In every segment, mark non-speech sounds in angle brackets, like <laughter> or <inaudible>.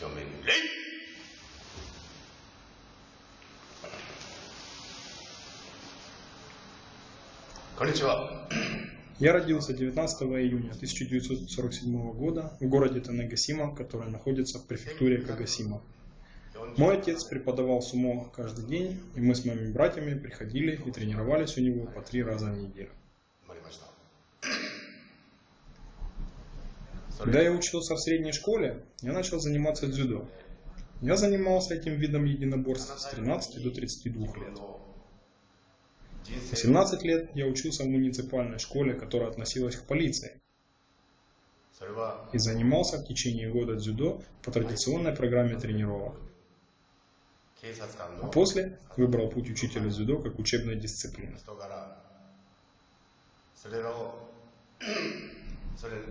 som en løgn. Я родился 19 июня 1947 года в городе Танегасима, который находится в префектуре Кагасима. Мой отец преподавал сумо каждый день, и мы с моими братьями приходили и тренировались у него по три раза в неделю. Когда я учился в средней школе, я начал заниматься дзюдо. Я занимался этим видом единоборств с 13 до 32 лет. В 17 лет я учился в муниципальной школе, которая относилась к полиции. И занимался в течение года дзюдо по традиционной программе тренировок. А после выбрал путь учителя дзюдо как учебной дисциплины.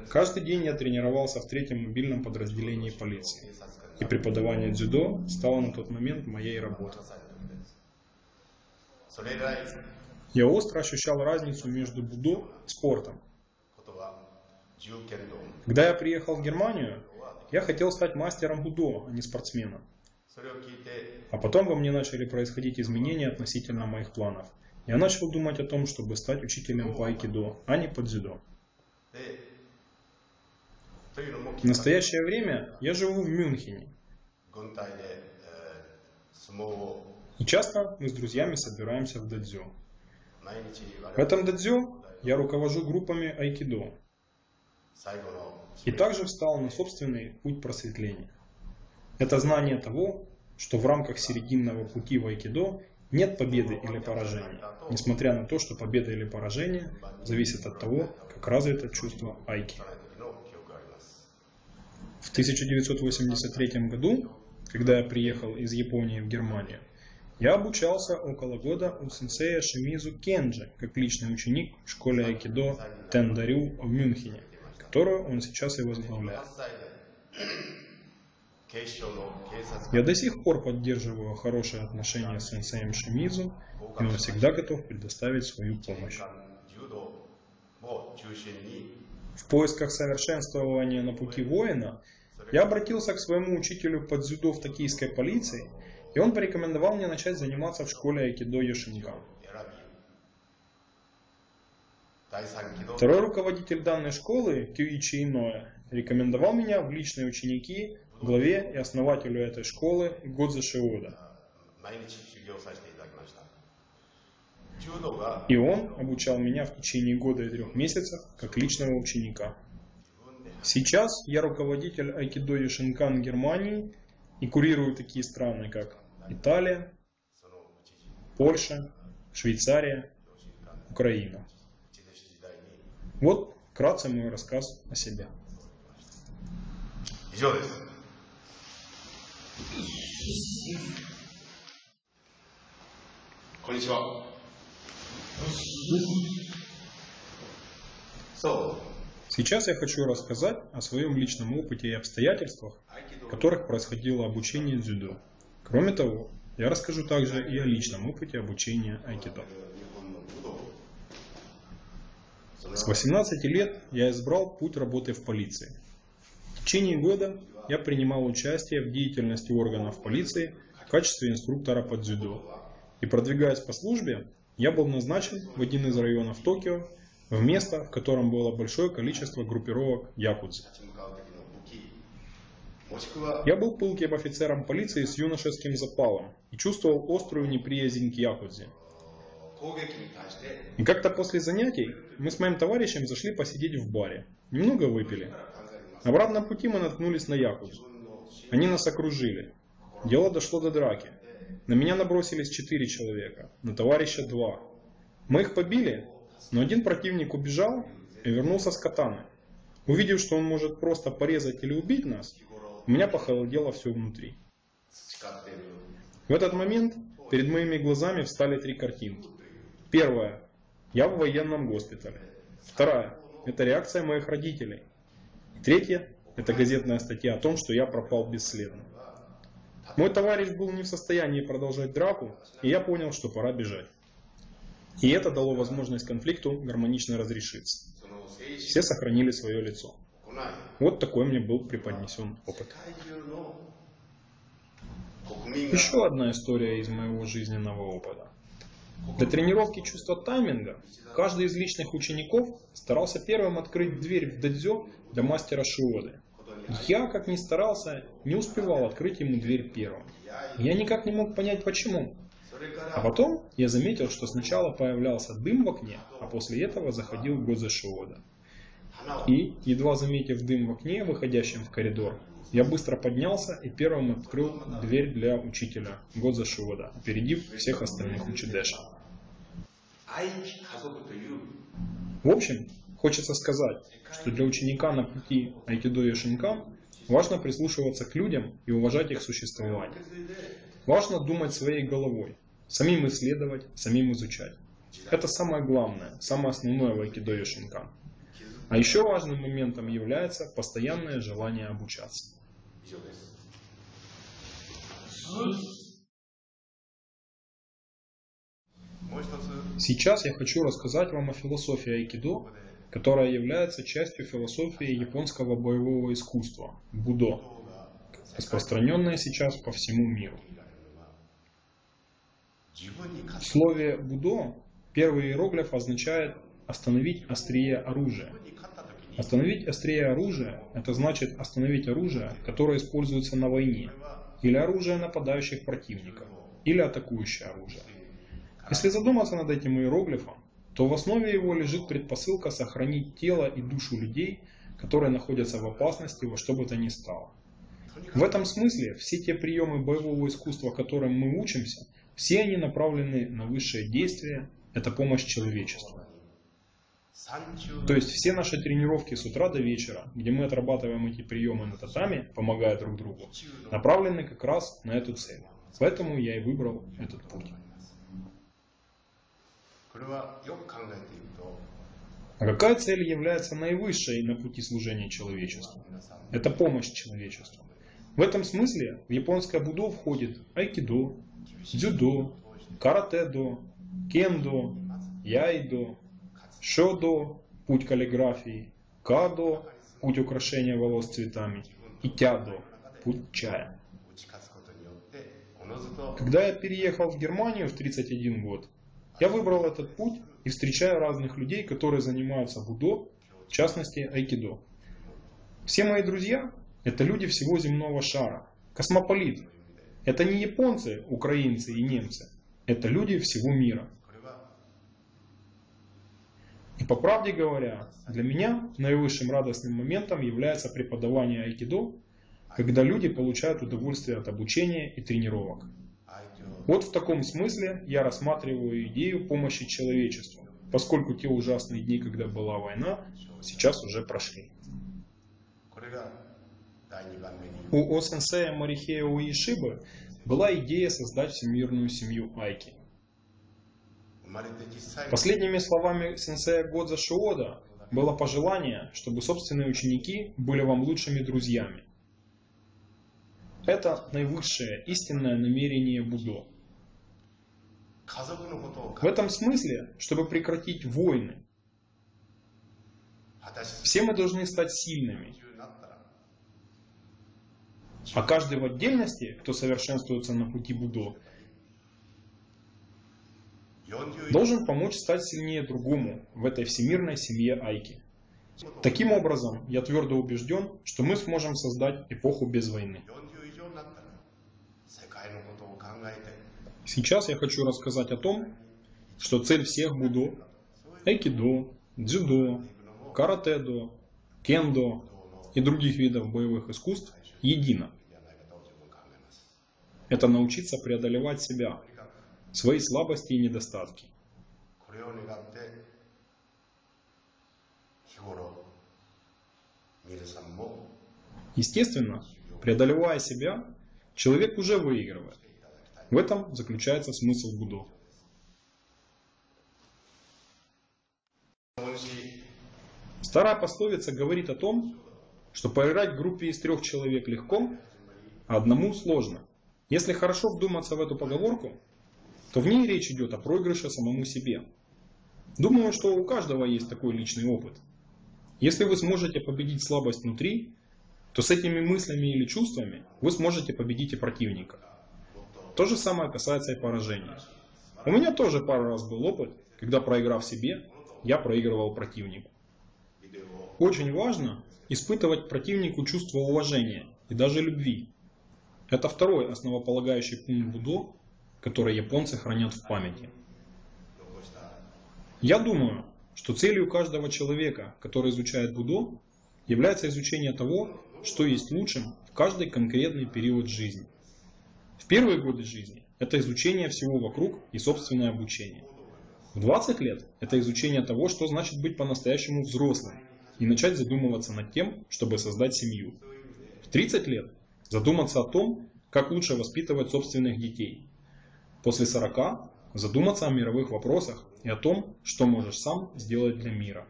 Каждый день я тренировался в третьем мобильном подразделении полиции, и преподавание дзюдо стало на тот момент моей работой. Я остро ощущал разницу между будо и спортом. Когда я приехал в Германию, я хотел стать мастером будо, а не спортсменом. А потом во мне начали происходить изменения относительно моих планов. Я начал думать о том, чтобы стать учителем по айкидо, а не по дзюдо. В настоящее время я живу в Мюнхене. И часто мы с друзьями собираемся в дадзю. В этом дадзю я руковожу группами айкидо. И также встал на собственный путь просветления. Это знание того, что в рамках серединного пути в айкидо нет победы или поражения, несмотря на то, что победа или поражение зависит от того, как развито чувство айки. В 1983 году, когда я приехал из Японии в Германию, я обучался около года у сенсея Шимизу Кенджи, как личный ученик в школе айкидо Тендарю в Мюнхене, которую он сейчас и возглавляет. Я до сих пор поддерживаю хорошие отношения с сенсеем Шимизу, и он всегда готов предоставить свою помощь в поисках совершенствования на пути воина, я обратился к своему учителю по дзюдо в токийской полиции, и он порекомендовал мне начать заниматься в школе айкидо Йошинкан. Второй руководитель данной школы, Кьюичи Иноя, рекомендовал меня в личные ученики главе и основателю этой школы Годзе Шиода. И он обучал меня в течение года и трех месяцев как личного ученика. Сейчас я руководитель Айкидо Юшинкан Германии и курирую такие страны, как Италия, Польша, Швейцария, Украина. Вот вкратце мой рассказ о себе. Konnichiwa. Сейчас я хочу рассказать о своем личном опыте и обстоятельствах, в которых происходило обучение дзюдо. Кроме того, я расскажу также и о личном опыте обучения айкидо. С 18 лет я избрал путь работы в полиции. В течение года я принимал участие в деятельности органов полиции в качестве инструктора по дзюдо. И продвигаясь по службе, я был назначен в один из районов Токио, в место, в котором было большое количество группировок якудзы. Я был пылким офицером полиции с юношеским запалом и чувствовал острую неприязнь к якудзе. И как-то после занятий мы с моим товарищем зашли посидеть в баре. Немного выпили. На обратном пути мы наткнулись на якудзу. Они нас окружили. Дело дошло до драки. На меня набросились четыре человека, на товарища два. Мы их побили, но один противник убежал и вернулся с катаны. Увидев, что он может просто порезать или убить нас, у меня похолодело все внутри. В этот момент перед моими глазами встали три картинки. Первая. Я в военном госпитале. Вторая. Это реакция моих родителей. Третья. Это газетная статья о том, что я пропал бесследно. Мой товарищ был не в состоянии продолжать драку, и я понял, что пора бежать. И это дало возможность конфликту гармонично разрешиться. Все сохранили свое лицо. Вот такой мне был преподнесен опыт. Еще одна история из моего жизненного опыта. Для тренировки чувства тайминга каждый из личных учеников старался первым открыть дверь в дадзё для мастера Шиоды – я, как ни старался, не успевал открыть ему дверь первым. Я никак не мог понять почему. А потом я заметил, что сначала появлялся дым в окне, а после этого заходил Годзе Шиода. И, едва заметив дым в окне, выходящем в коридор, я быстро поднялся и первым открыл дверь для учителя Годзе Шиода, опередив всех остальных учидеша. В общем, хочется сказать, что для ученика на пути Айкидо и Шинкан важно прислушиваться к людям и уважать их существование. Важно думать своей головой, самим исследовать, самим изучать. Это самое главное, самое основное в Айкидо и Шинкан. А еще важным моментом является постоянное желание обучаться. Сейчас я хочу рассказать вам о философии айкидо, которая является частью философии японского боевого искусства – будо, распространенная сейчас по всему миру. В слове «будо» первый иероглиф означает «остановить острие оружия». Остановить острие оружия – это значит остановить оружие, которое используется на войне, или оружие нападающих противников, или атакующее оружие. Если задуматься над этим иероглифом, то в основе его лежит предпосылка сохранить тело и душу людей, которые находятся в опасности во что бы то ни стало. В этом смысле все те приемы боевого искусства, которым мы учимся, все они направлены на высшее действие, это помощь человечеству. То есть все наши тренировки с утра до вечера, где мы отрабатываем эти приемы на татами, помогая друг другу, направлены как раз на эту цель. Поэтому я и выбрал этот путь. А какая цель является наивысшей на пути служения человечеству? Это помощь человечеству. В этом смысле в японское будо входит айкидо, дзюдо, каратэ-до, кендо, яйдо, шодо, путь каллиграфии, кадо, путь украшения волос цветами, и тядо, путь чая. Когда я переехал в Германию в 31 год, я выбрал этот путь и встречаю разных людей, которые занимаются будо, в частности айкидо. Все мои друзья – это люди всего земного шара, космополиты. Это не японцы, украинцы и немцы. Это люди всего мира. И по правде говоря, для меня наивысшим радостным моментом является преподавание айкидо, когда люди получают удовольствие от обучения и тренировок. Вот в таком смысле я рассматриваю идею помощи человечеству, поскольку те ужасные дни, когда была война, сейчас уже прошли. У Осенсея Марихея Уишибы была идея создать всемирную семью Айки. Последними словами сенсея Годза Шиода было пожелание, чтобы собственные ученики были вам лучшими друзьями. Это наивысшее истинное намерение Будо. В этом смысле, чтобы прекратить войны, все мы должны стать сильными. А каждый в отдельности, кто совершенствуется на пути Будо, должен помочь стать сильнее другому в этой всемирной семье Айки. Таким образом, я твердо убежден, что мы сможем создать эпоху без войны. Сейчас я хочу рассказать о том, что цель всех будо, айкидо, дзюдо, каратэ-до, кендо и других видов боевых искусств едина. Это научиться преодолевать себя, свои слабости и недостатки. Естественно, преодолевая себя, человек уже выигрывает. В этом заключается смысл Будо. Старая пословица говорит о том, что поиграть в группе из трех человек легко, а одному сложно. Если хорошо вдуматься в эту поговорку, то в ней речь идет о проигрыше самому себе. Думаю, что у каждого есть такой личный опыт. Если вы сможете победить слабость внутри, то с этими мыслями или чувствами вы сможете победить и противника. То же самое касается и поражения. У меня тоже пару раз был опыт, когда проиграв себе, я проигрывал противнику. Очень важно испытывать противнику чувство уважения и даже любви. Это второй основополагающий пункт Будо, который японцы хранят в памяти. Я думаю, что целью каждого человека, который изучает Будо, является изучение того, что есть лучшим в каждый конкретный период жизни – в первые годы жизни это изучение всего вокруг и собственное обучение. В 20 лет это изучение того, что значит быть по-настоящему взрослым и начать задумываться над тем, чтобы создать семью. В 30 лет задуматься о том, как лучше воспитывать собственных детей. После 40 задуматься о мировых вопросах и о том, что можешь сам сделать для мира.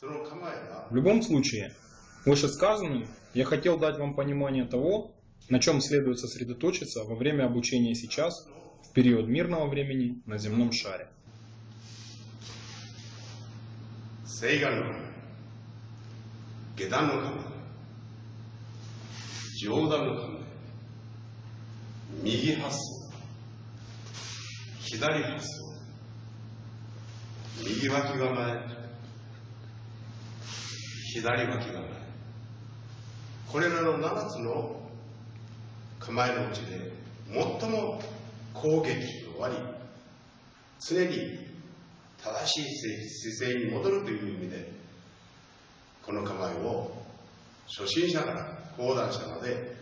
В любом случае, вышесказанным я хотел дать вам понимание того, на чем следует сосредоточиться во время обучения сейчас, в период мирного времени на земном шаре. 聖願の構え下段の構え上段の構え右発想左発想右脇構え左脇構えこれらの7つの 構えのうちで最も攻撃を割り常に正しい姿勢に戻るという意味でこの構えを初心者から講談したので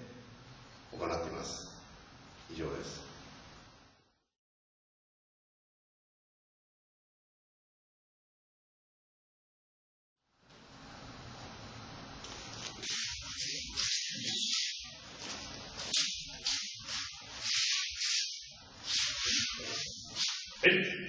It's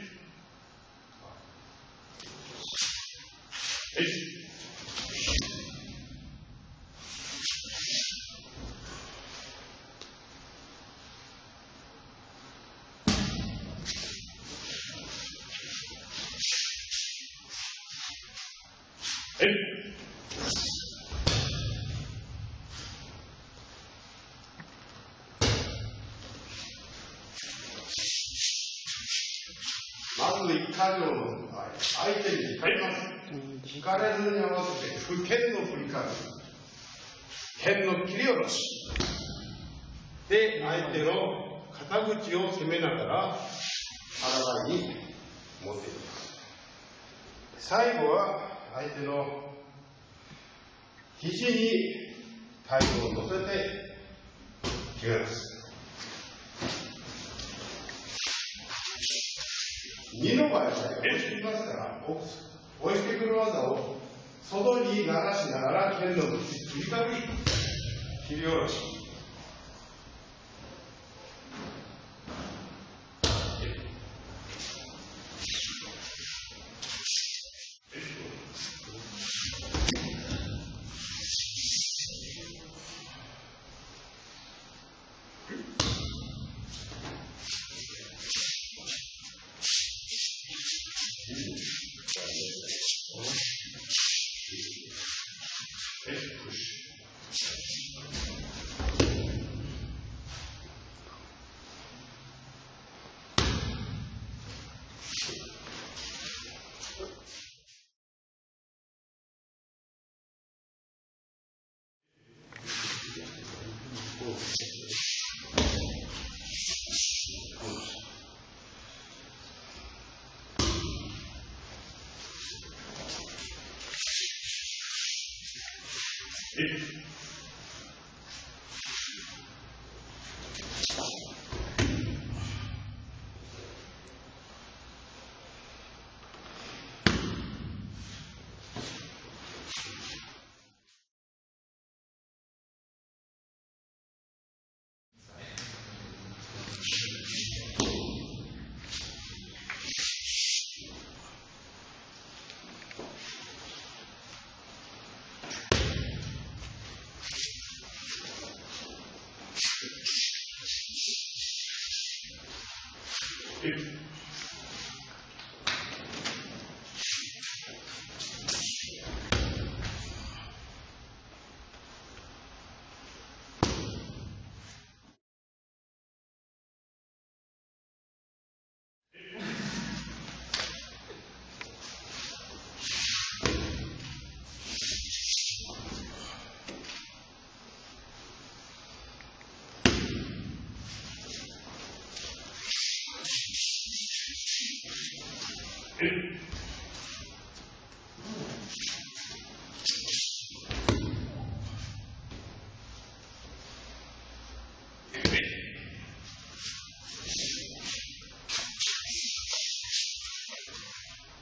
かれるに合わせて剣の振りかけ剣の切り下ろし。で相手の肩口を攻めながら体に持っていきます最後は相手の肘に体重を乗せて決めます。二の場合は押しますから押してくる技を外に流しながら剣の口切りかぶり切り下ろし。It's <laughs>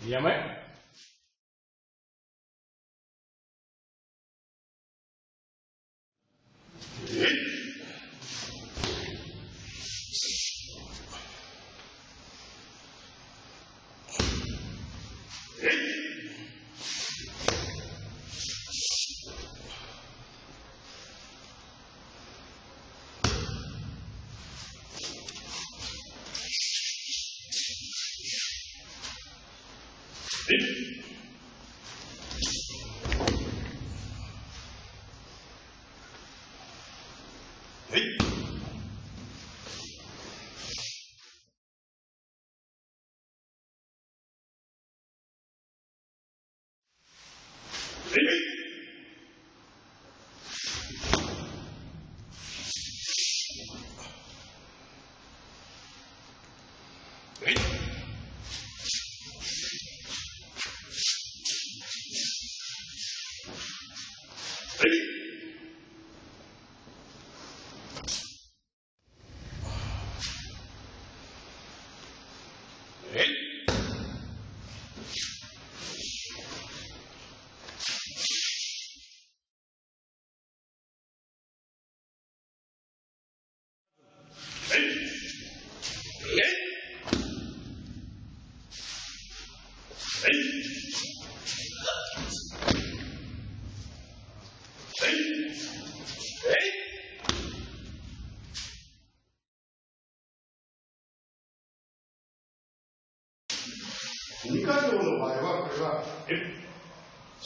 やばい。え？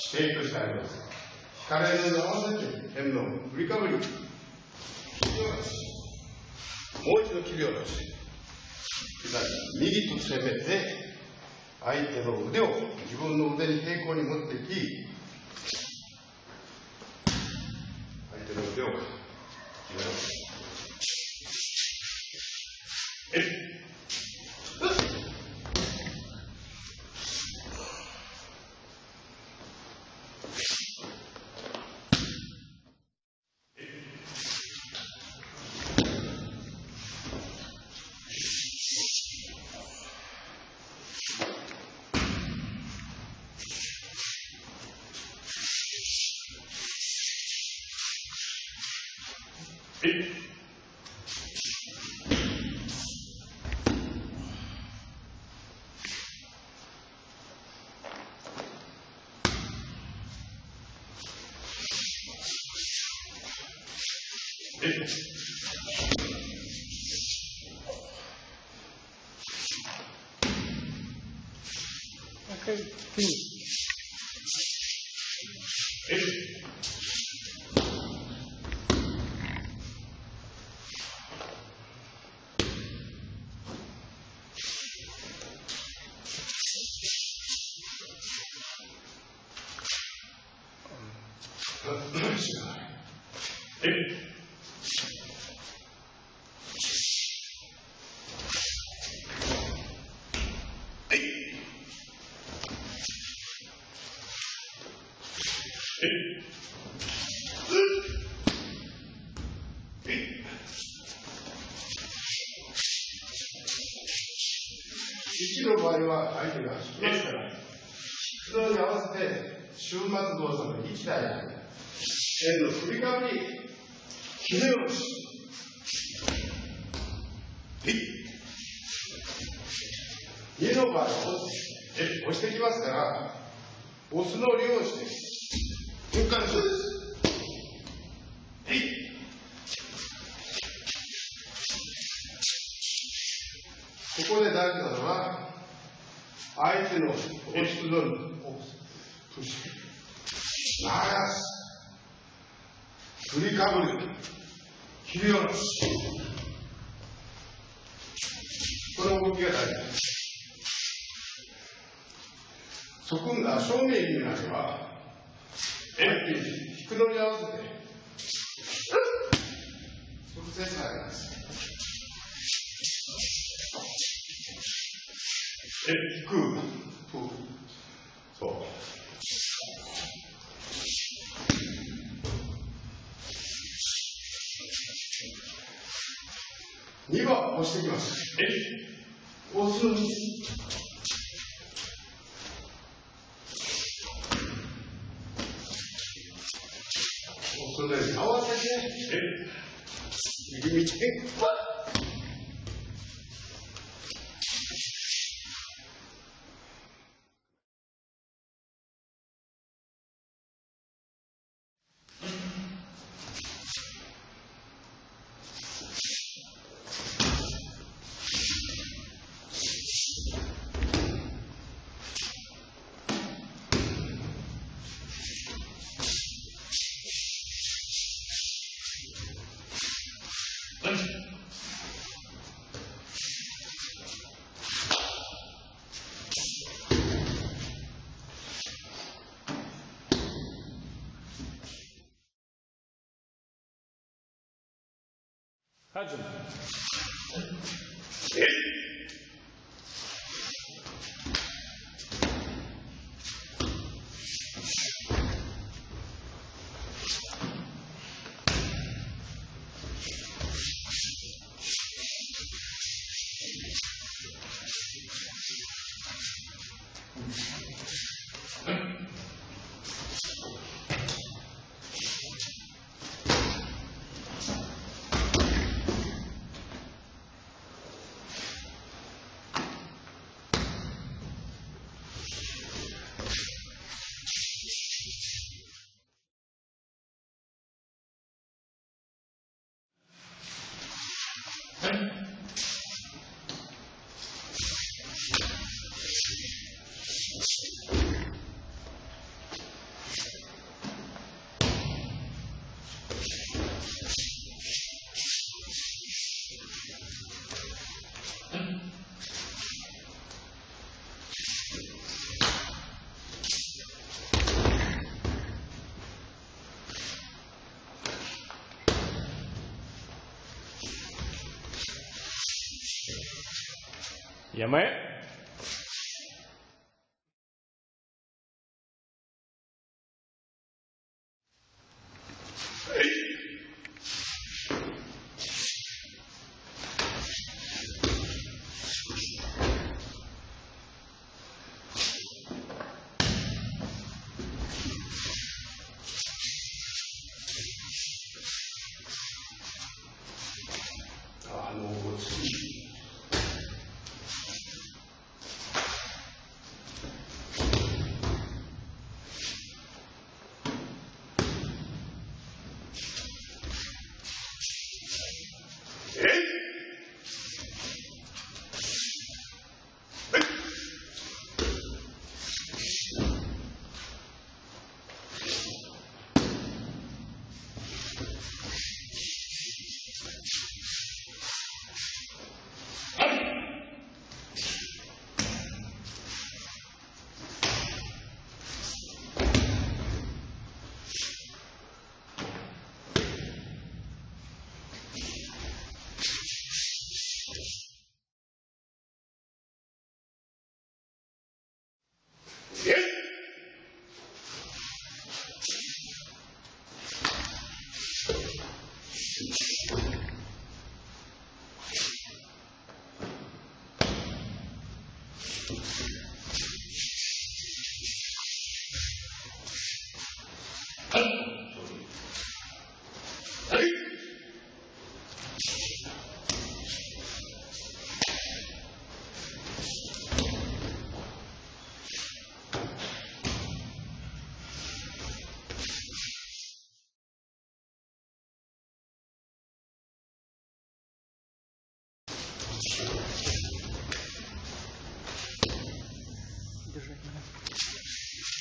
シェイクしてあります。引かれるの合わせて、天の振りかぶり、切り下ろし、もう一度切り下ろし、左、右と攻めて、相手の腕を自分の腕に平行に持っていき、相手の腕を一の場合は相手が引きますから、引くのに合わせて終末動作の一台円の振りかぶり、決め下ろし。はい。二の場合は押して？え押してきますから、押すのを利用して、分解する。はい。ここで大事なのは、相手の押しのプッシュ、流す、振りかぶる、切り下ろす。この動きが大事です。そこが正面になれば、相手に引くのに合わせて、直接入ります。え、服。そう。2番押してきます。え押す。押すね。合わせて。え右見て。わっ Yeah. यमय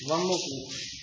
ワンノ。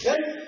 Okay?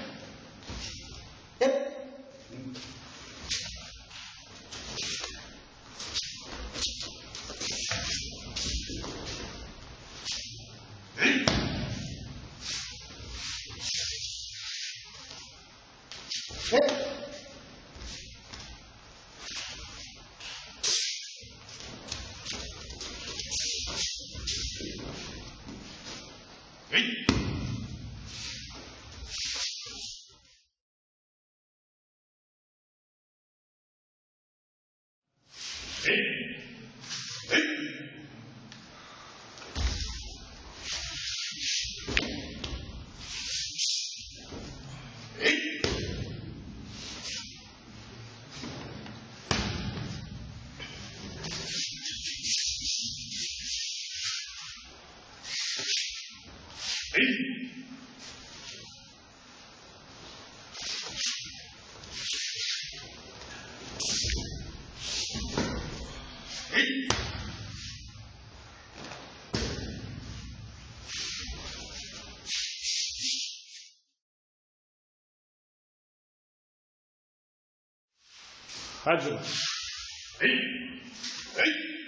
Adiante. Ei! Ei!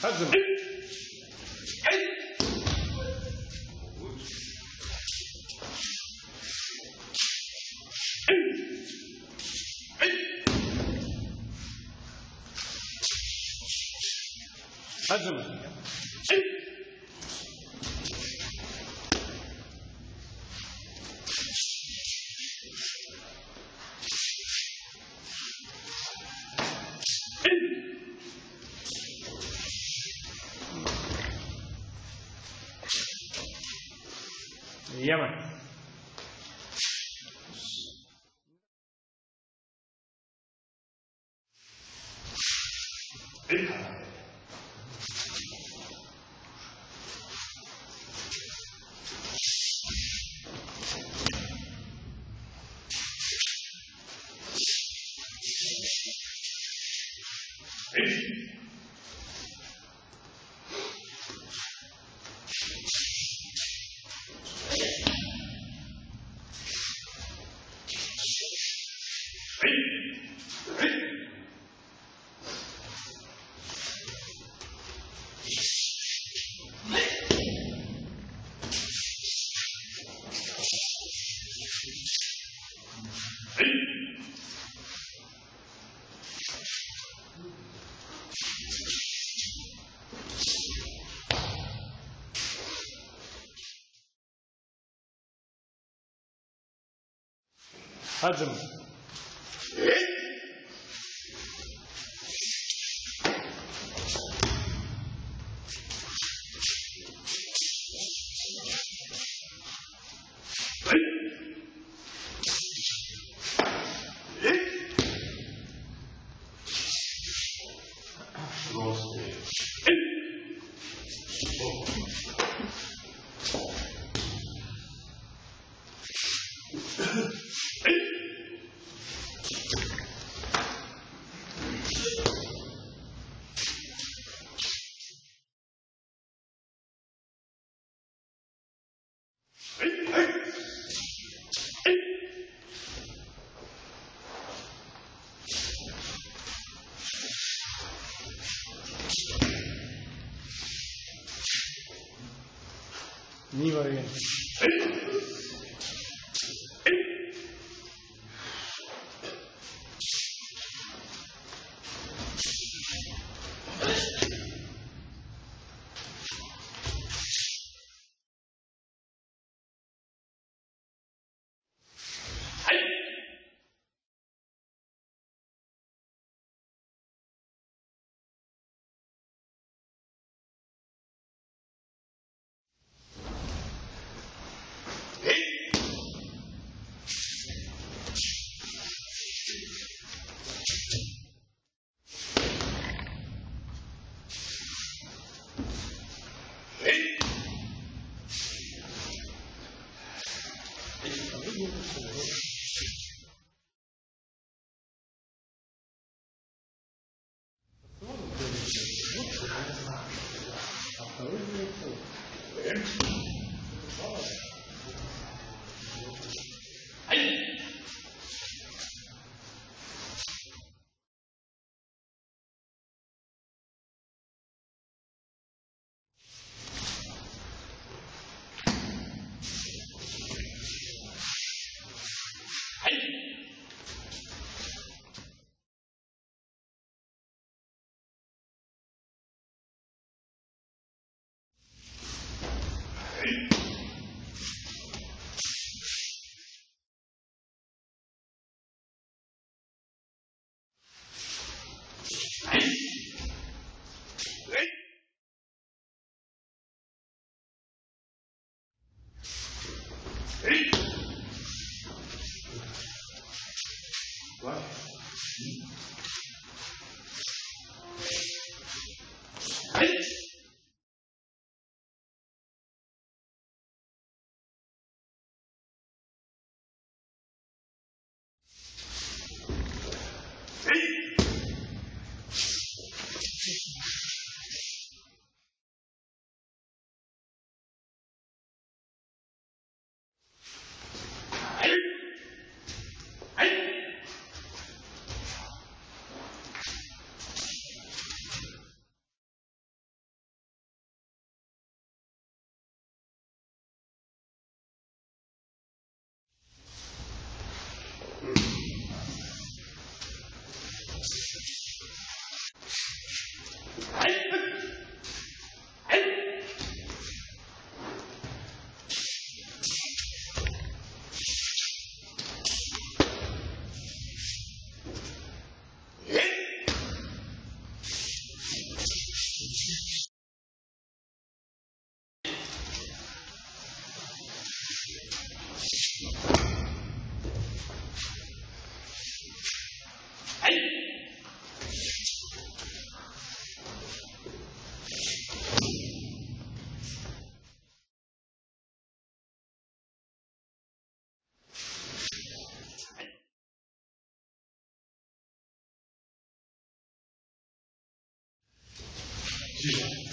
はい。はい。はい。هجم. Hey. evil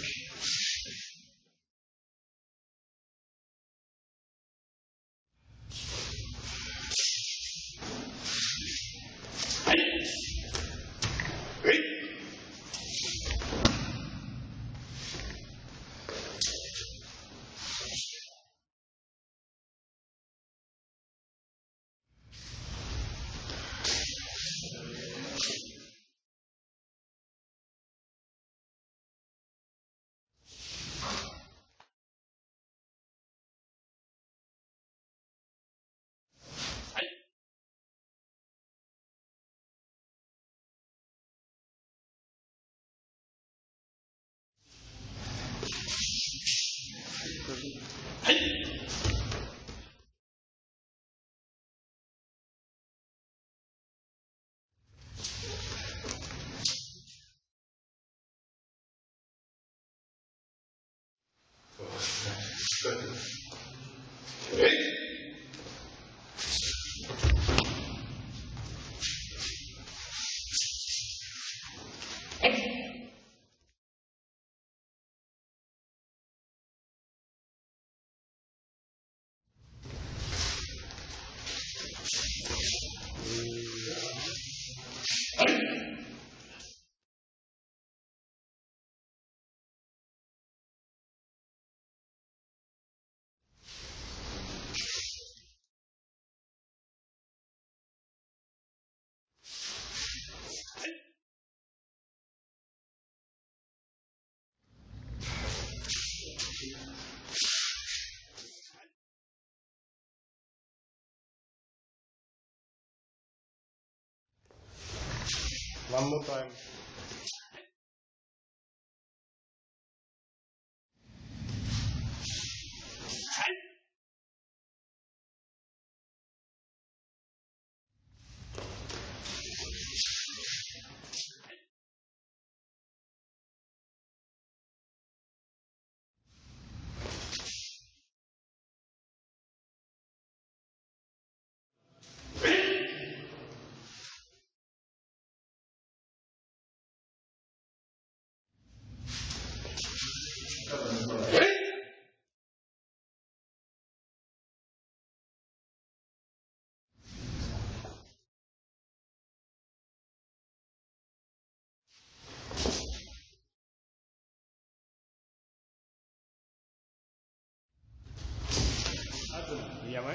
One more time.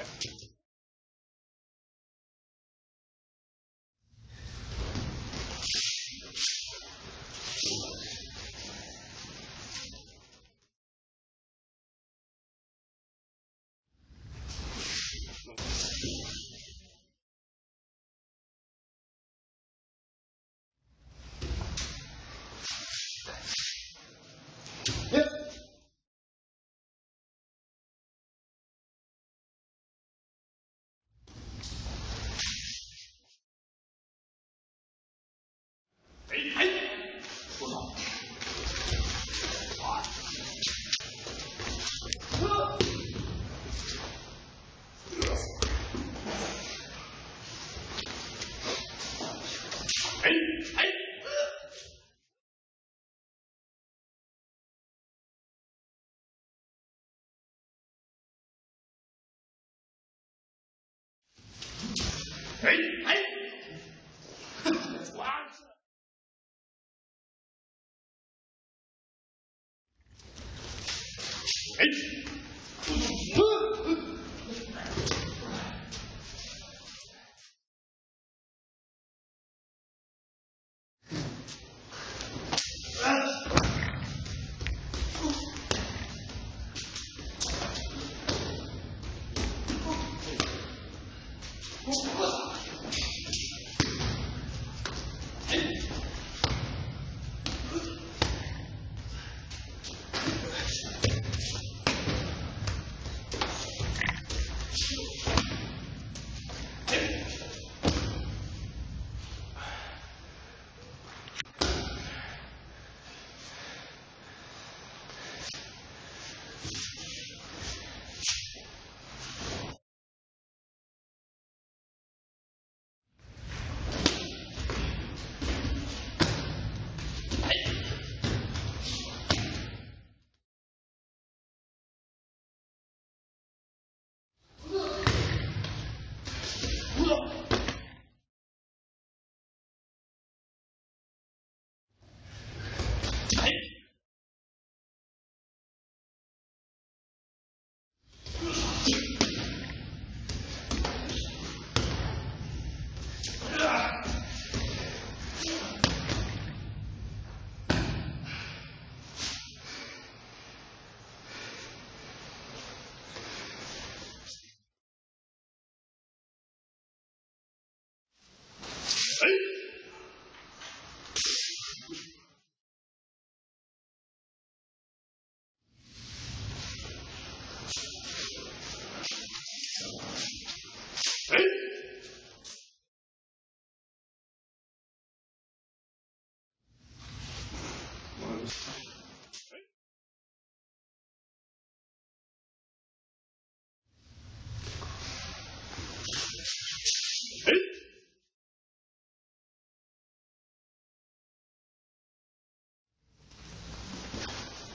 right? Kids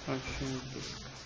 Очень быстро. А,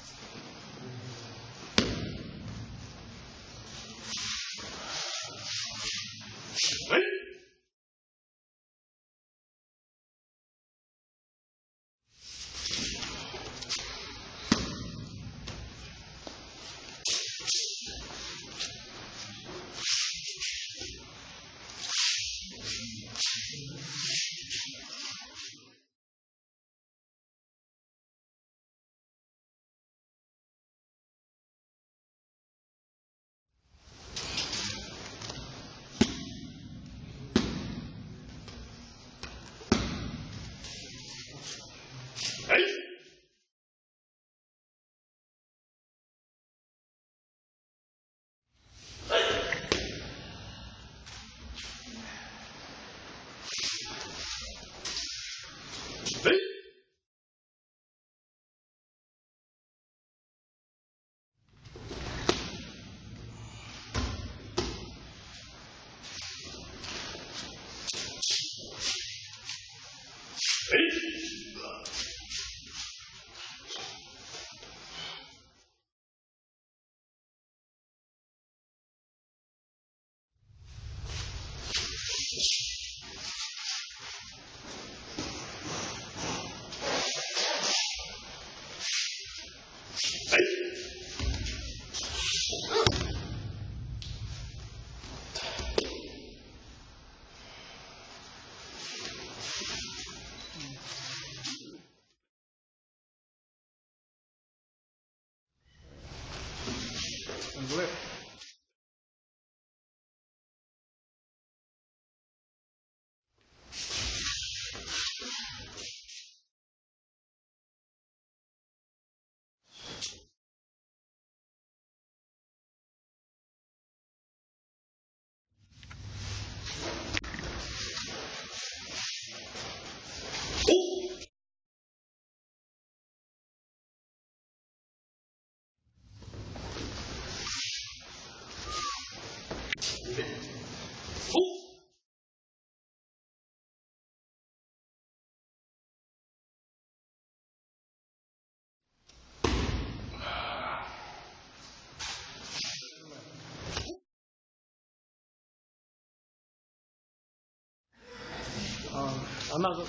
amados